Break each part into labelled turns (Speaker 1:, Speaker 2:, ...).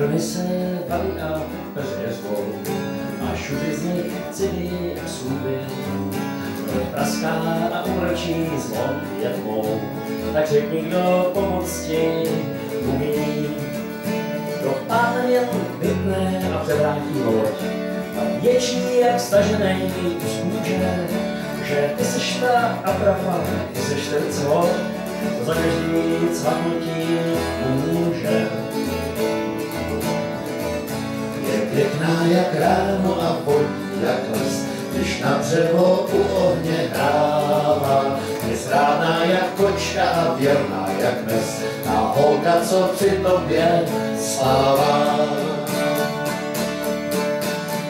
Speaker 1: Štrny se valí a peře zvou a všude z nich civí sluby. Praská a umrčí zvon je tmou, tak řekni, kdo pomoct ti umí. Kdo pánem jen vypne a převrátí loď, a větší jak stažený vzkůže, že ty seš ta atrapa, ty seš ten cvot, za každý cvaknutí může.
Speaker 2: Pěkná jak ráno a vodní jak les, když na dřevo u ohně hrává. Je zrádná jak kočka a věrná jak dnes, a holka, co při tobě slává.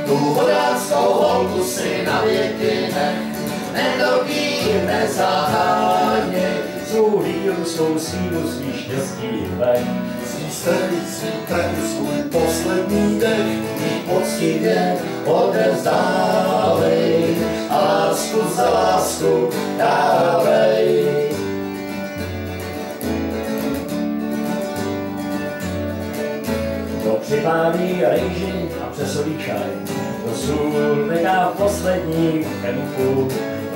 Speaker 2: Tu vodáckou holku si na věky nech, nedobí, nezaháněj,
Speaker 1: Svou víru, svou sílu, svý štěstí veď,
Speaker 2: svý taky svůj poslední dech, jí poctivě odevzdávej a lásku za lásku dávej.
Speaker 1: to připálí rejži a přesolí čaj, to sůl nechá v posledním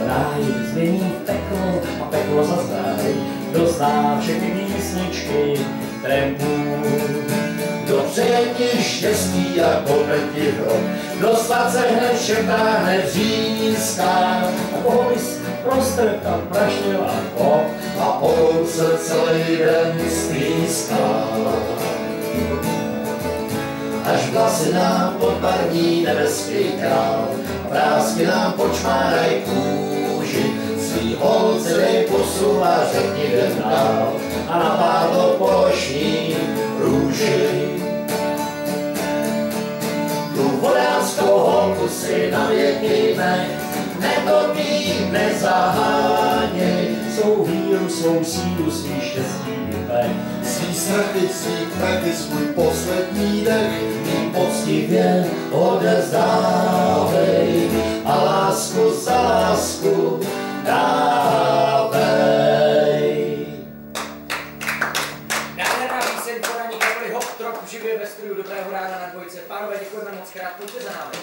Speaker 1: ráj změní v peklo a peklo za ráj, kdo zná všechny písničky trampů.
Speaker 2: Přeje ti štěstí a kope ti hrob, kdo srdce hned šeptáhne řízká
Speaker 1: A koho bys prostrk a a
Speaker 2: polou se celý den stýská. Až vlasy nám podbarní nebeský král, a vrázky nám počmáraj kůži, svý holce dej pusu a řekni jdem dál, a na pádlo položní růži. Tu vodáckou holku si na věky nech, netopí, nezaháněj,
Speaker 1: svou víru, svou sílu, svý štěstí veď.
Speaker 2: Svý strachy, svý taky svůj poslední dech mi poctivě odezdávej a lásku za lásku
Speaker 3: Symfona Nikoli Hop Trop živě ve studiu Dobrého rána na dvojice. Pánové, děkujeme moc krát, pojďte za námi.